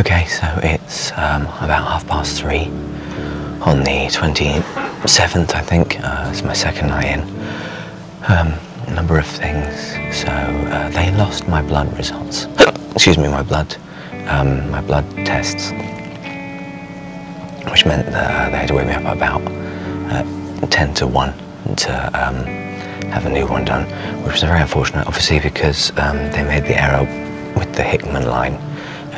Okay, so it's um, about half past three on the 27th, I think. Uh, it's my second night in. Um, a number of things. So uh, they lost my blood results. Excuse me, my blood, um, my blood tests, which meant that uh, they had to wake me up about uh, 10 to 1 to um, have a new one done, which was very unfortunate, obviously, because um, they made the error with the Hickman line.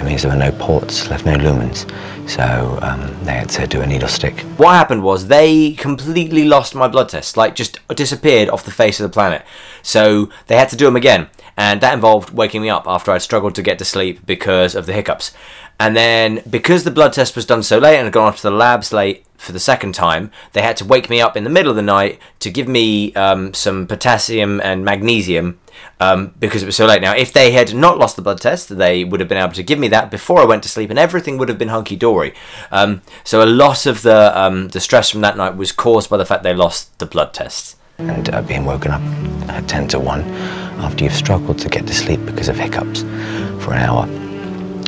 It means there were no ports, left no lumens, so um, they had to do a needle stick. What happened was they completely lost my blood tests, like just disappeared off the face of the planet. So they had to do them again, and that involved waking me up after I'd struggled to get to sleep because of the hiccups. And then because the blood test was done so late and had gone off to the labs late for the second time, they had to wake me up in the middle of the night to give me um, some potassium and magnesium um, because it was so late. Now, if they had not lost the blood test, they would have been able to give me that before I went to sleep, and everything would have been hunky dory. Um, so a lot of the um, the stress from that night was caused by the fact they lost the blood test. And uh, being woken up at 10 to 1 after you've struggled to get to sleep because of hiccups for an hour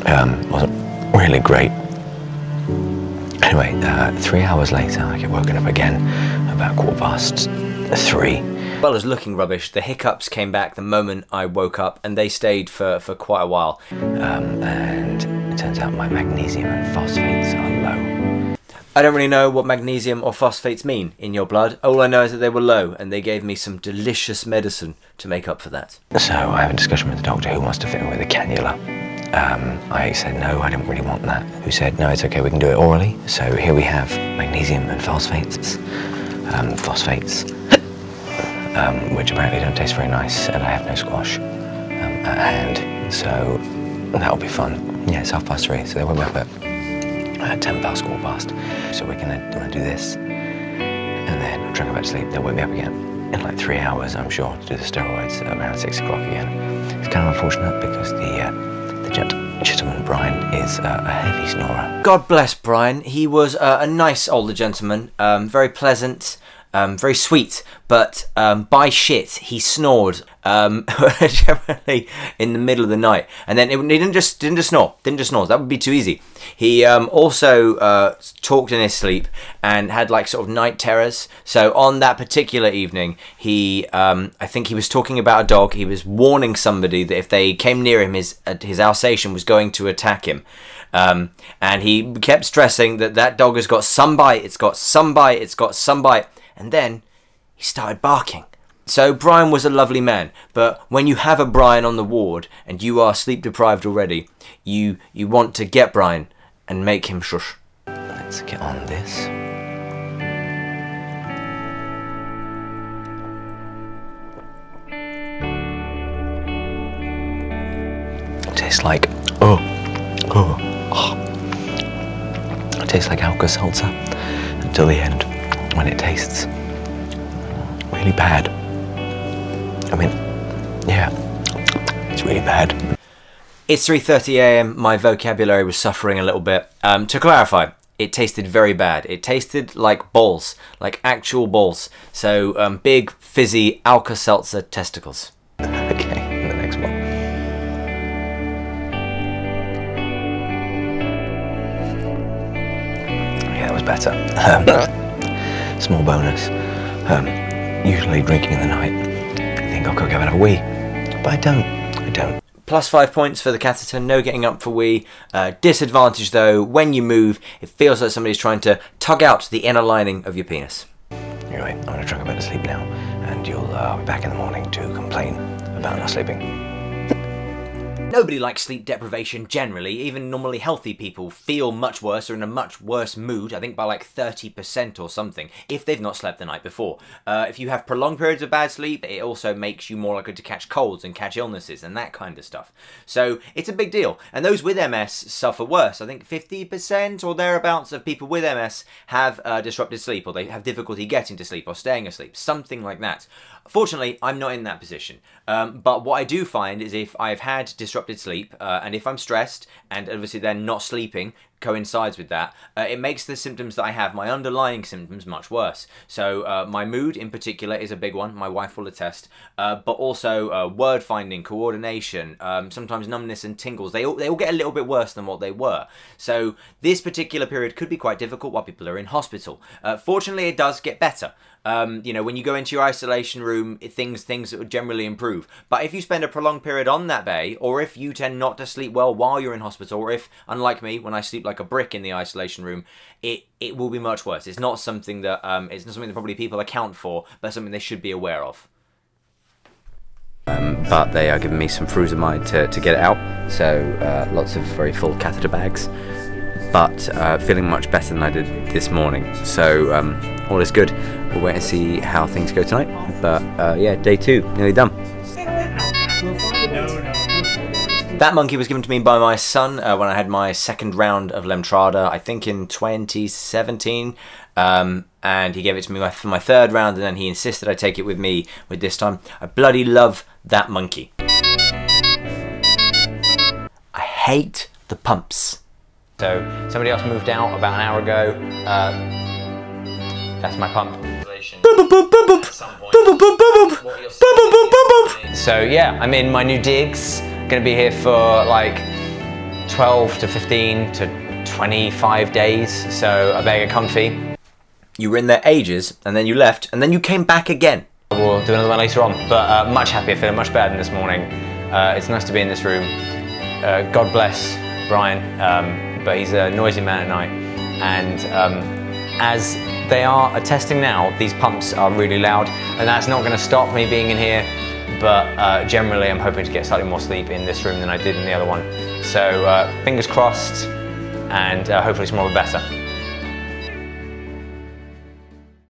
um, wasn't really great. Anyway, uh, three hours later, I get woken up again about quarter past three. As well as looking rubbish, the hiccups came back the moment I woke up, and they stayed for, for quite a while. Um, and it turns out my magnesium and phosphates are low. I don't really know what magnesium or phosphates mean in your blood. All I know is that they were low, and they gave me some delicious medicine to make up for that. So I have a discussion with the doctor who wants to fit me with a cannula. Um, I said no, I didn't really want that. Who said no, it's okay, we can do it orally. So here we have magnesium and phosphates, um, phosphates, um, which apparently don't taste very nice, and I have no squash um, at hand. So that'll be fun. Yeah, it's half past three, so they won't be up at uh, ten past, quarter past. So we're gonna, gonna do this, and then try and go back to sleep. They'll wake me up again in like three hours, I'm sure, to do the steroids around six o'clock again. It's kind of unfortunate because the uh, gentleman Brian is uh, a heavy snorer. God bless Brian. He was uh, a nice older gentleman, um, very pleasant, um, very sweet, but um, by shit, he snored um, generally in the middle of the night. And then it, he didn't just didn't just snore, didn't just snore. That would be too easy. He um, also uh, talked in his sleep and had like sort of night terrors. So on that particular evening, he um, I think he was talking about a dog. He was warning somebody that if they came near him, his uh, his Alsatian was going to attack him. Um, and he kept stressing that that dog has got some bite, it's got some bite, it's got some bite. And then he started barking. So Brian was a lovely man, but when you have a Brian on the ward and you are sleep deprived already, you you want to get Brian and make him shush. Let's get on this. It tastes like oh oh oh. It tastes like Alka Seltzer until the end when it tastes really bad. I mean, yeah, it's really bad. It's 3:30 a.m. My vocabulary was suffering a little bit. Um, to clarify, it tasted very bad. It tasted like balls, like actual balls. So um, big, fizzy Alka-Seltzer testicles. Okay, the next one. Yeah, that was better. Um, small bonus. Um, usually drinking in the night, I think I'll go have another wee, but I don't. I don't. Plus five points for the catheter, no getting up for wee. Uh, disadvantage though, when you move, it feels like somebody's trying to tug out the inner lining of your penis. Anyway, I'm gonna try and go back to sleep now, and you'll uh, be back in the morning to complain about not sleeping. Nobody likes sleep deprivation generally. Even normally healthy people feel much worse or in a much worse mood, I think by like 30% or something, if they've not slept the night before. Uh, if you have prolonged periods of bad sleep, it also makes you more likely to catch colds and catch illnesses and that kind of stuff. So it's a big deal. And those with MS suffer worse. I think 50% or thereabouts of people with MS have uh, disrupted sleep or they have difficulty getting to sleep or staying asleep, something like that. Fortunately, I'm not in that position. Um, but what I do find is if I've had disrupted sleep uh, and if I'm stressed and obviously then not sleeping coincides with that, uh, it makes the symptoms that I have, my underlying symptoms, much worse. So uh, my mood in particular is a big one. My wife will attest. Uh, but also uh, word finding, coordination, um, sometimes numbness and tingles. They all they all get a little bit worse than what they were. So this particular period could be quite difficult while people are in hospital. Uh, fortunately, it does get better. Um, you know, when you go into your isolation room, things things generally improve. But if you spend a prolonged period on that bay, or if you tend not to sleep well while you're in hospital, or if, unlike me, when I sleep like a brick in the isolation room, it it will be much worse. It's not something that um, it's not something that probably people account for, but something they should be aware of. Um, but they are giving me some frusemide to, to get it out, so uh, lots of very full catheter bags. But uh, feeling much better than I did this morning, so um, all is good. We'll wait and see how things go tonight. But uh, yeah, day two, nearly done. That monkey was given to me by my son uh, when I had my second round of Lemtrada, I think in 2017. Um, and he gave it to me for my third round, and then he insisted I take it with me with this time. I bloody love that monkey. I hate the pumps. So somebody else moved out about an hour ago. Uh, that's my pump. So yeah, I'm in my new digs. Gonna be here for like 12 to 15 to 25 days, so I better get comfy. You were in there ages, and then you left, and then you came back again. We'll do another one later on, but uh, much happier, feeling much better than this morning. Uh, it's nice to be in this room. Uh, God bless Brian, um, but he's a noisy man at night, and um, as they are testing now, these pumps are really loud, and that's not going to stop me being in here but uh, generally I'm hoping to get slightly more sleep in this room than I did in the other one. So uh, fingers crossed and uh, hopefully tomorrow will be better.